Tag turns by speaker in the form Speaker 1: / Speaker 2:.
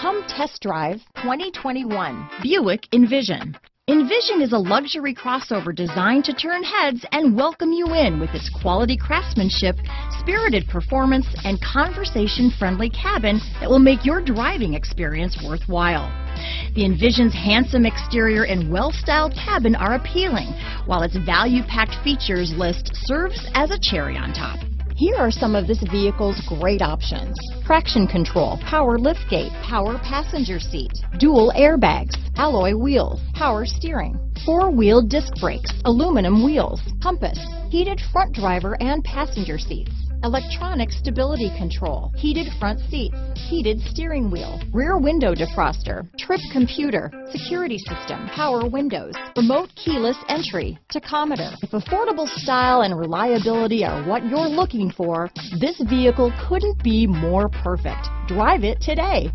Speaker 1: Come test drive 2021 Buick Envision. Envision is a luxury crossover designed to turn heads and welcome you in with its quality craftsmanship, spirited performance, and conversation-friendly cabin that will make your driving experience worthwhile. The Envision's handsome exterior and well-styled cabin are appealing, while its value-packed features list serves as a cherry on top. Here are some of this vehicle's great options. Traction control, power liftgate, power passenger seat, dual airbags, alloy wheels, power steering, four-wheel disc brakes, aluminum wheels, compass, heated front driver and passenger seats, electronic stability control, heated front seats, heated steering wheel, rear window defroster, trip computer, security system, power windows, remote keyless entry, tachometer. If affordable style and reliability are what you're looking for, this vehicle couldn't be more perfect. Drive it today.